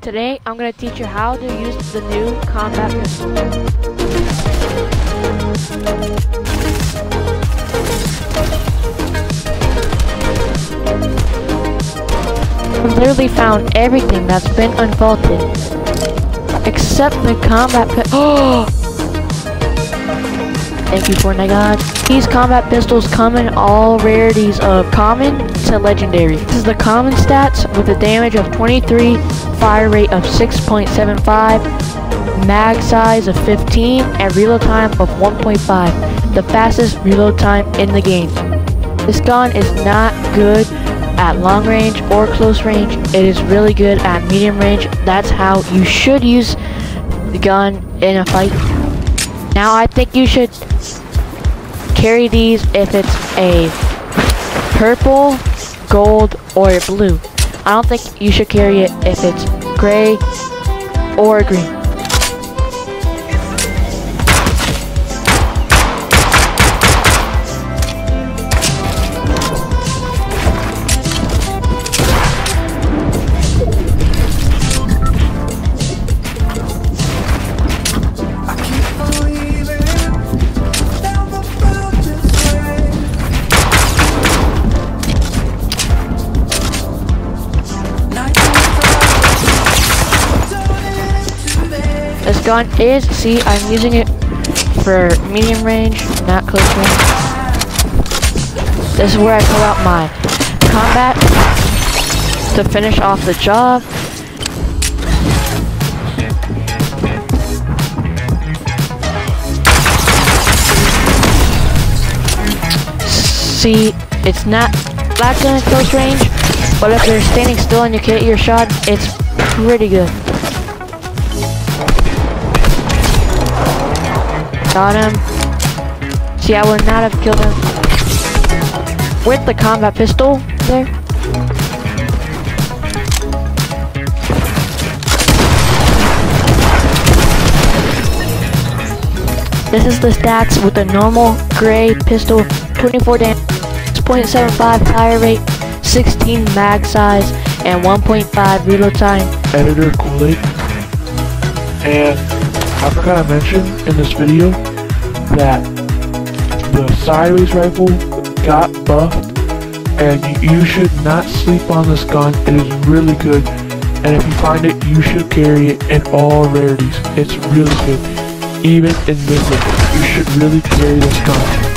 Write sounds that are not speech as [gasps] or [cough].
Today, I'm going to teach you how to use the new combat pistol. I literally found everything that's been unvaulted. Except the combat pistol. [gasps] Oh! Thank you, Fortnite God. These combat pistols come in all rarities of common to legendary. This is the common stats with a damage of 23, fire rate of 6.75, mag size of 15, and reload time of 1.5. The fastest reload time in the game. This gun is not good at long range or close range. It is really good at medium range. That's how you should use the gun in a fight. Now I think you should carry these if it's a purple, gold, or blue. I don't think you should carry it if it's gray or green. Gun is, see, I'm using it for medium range, not close range. This is where I pull out my combat to finish off the job. See, it's not that good at close range, but if you're standing still and you hit your shot, it's pretty good. Got him. See, I would not have killed him with the combat pistol there. This is the stats with a normal gray pistol, 24 damage, 6.75 fire rate, 16 mag size, and 1.5 reload time. editor Kool-Aid. And I forgot to mention in this video that the sideways rifle got buffed and you, should not sleep on this gun. It is really good. And if you find it, you should carry it in all rarities. It's really good. Even in mythic, you should really carry this gun.